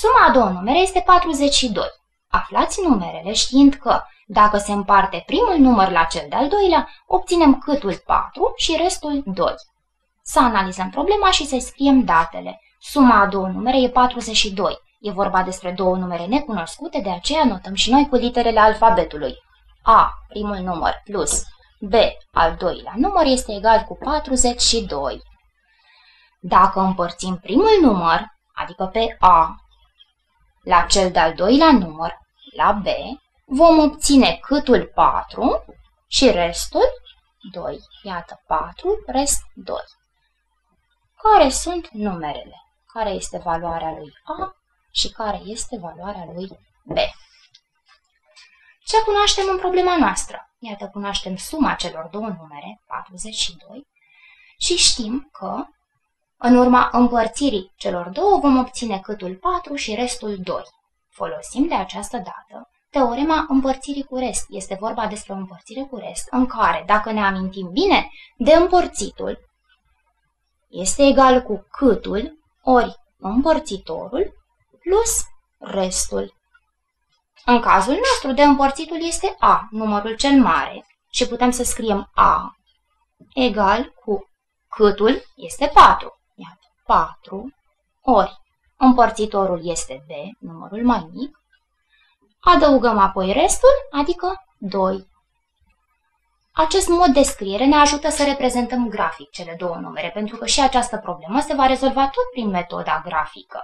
Suma a două numere este 42. Aflați numerele știind că, dacă se împarte primul număr la cel de-al doilea, obținem câtul 4 și restul 2. Să analizăm problema și să scriem datele. Suma a două numere e 42. E vorba despre două numere necunoscute, de aceea notăm și noi cu literele alfabetului. A, primul număr, plus B, al doilea număr, este egal cu 42. Dacă împărțim primul număr, adică pe A, la cel de-al doilea număr, la B, vom obține câtul 4 și restul 2. Iată 4, rest 2. Care sunt numerele? Care este valoarea lui A și care este valoarea lui B? Ce cunoaștem în problema noastră? Iată, cunoaștem suma celor două numere, 42, și știm că, în urma împărțirii celor două, vom obține câtul 4 și restul 2. Folosim de această dată teorema împărțirii cu rest. Este vorba despre o împărțire cu rest, în care, dacă ne amintim bine de împărțitul, este egal cu câtul ori împărțitorul plus restul. În cazul nostru de împărțitul este A, numărul cel mare, și putem să scriem A egal cu câtul este 4. Iată, 4 ori împărțitorul este B, numărul mai mic, adăugăm apoi restul, adică 2. Acest mod de scriere ne ajută să reprezentăm grafic cele două numere, pentru că și această problemă se va rezolva tot prin metoda grafică.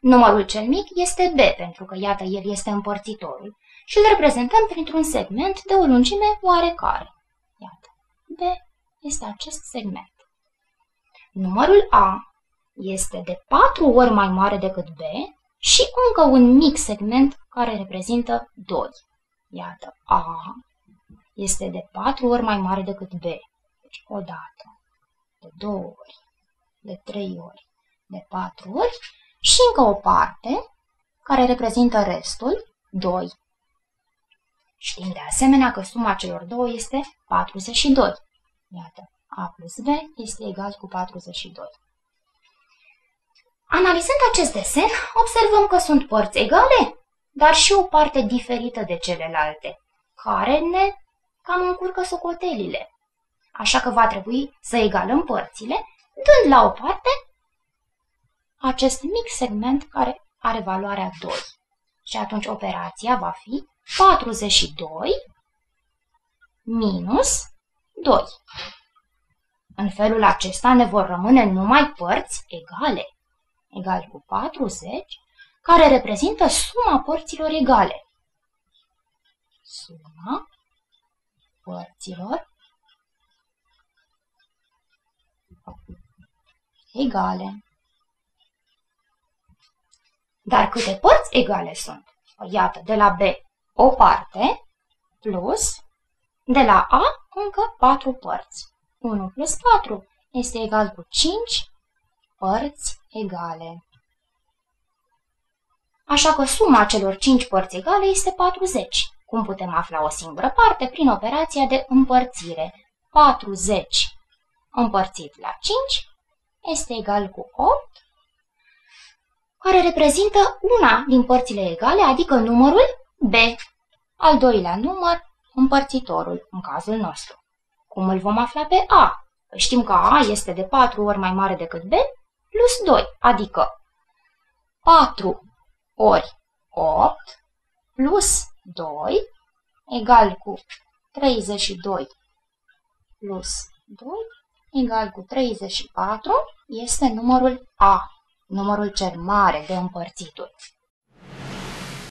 Numărul cel mic este B, pentru că, iată, el este împărțitorul și îl reprezentăm printr-un segment de o lungime oarecare. Iată, B este acest segment. Numărul A este de 4 ori mai mare decât B și încă un mic segment care reprezintă 2. Iată, A este de 4 ori mai mare decât B. Deci, o dată, de 2 ori, de 3 ori, de 4 ori și încă o parte care reprezintă restul, 2. Știm de asemenea că suma celor două este 42. Iată, A plus B este egal cu 42. Analizând acest desen, observăm că sunt părți egale, dar și o parte diferită de celelalte, care ne cam încurcă socotelile. Așa că va trebui să egalăm părțile, dând la o parte acest mic segment care are valoarea 2. Și atunci operația va fi 42 minus 2. În felul acesta ne vor rămâne numai părți egale, egal cu 40, care reprezintă suma părților egale. Suma părților egale. Dar câte părți egale sunt? Iată, de la B o parte plus de la A încă 4 părți. 1 plus 4 este egal cu 5 părți egale. Așa că suma celor 5 părți egale este 40. Cum putem afla o singură parte? Prin operația de împărțire. 40 împărțit la 5 este egal cu 8, care reprezintă una din părțile egale, adică numărul B, al doilea număr, împărțitorul, în cazul nostru. Cum îl vom afla pe A? Păi știm că A este de 4 ori mai mare decât B, plus 2, adică 4 ori 8 plus 2 egal cu 32 plus 2 egal cu 34 este numărul A, numărul cel mare de împărțituri.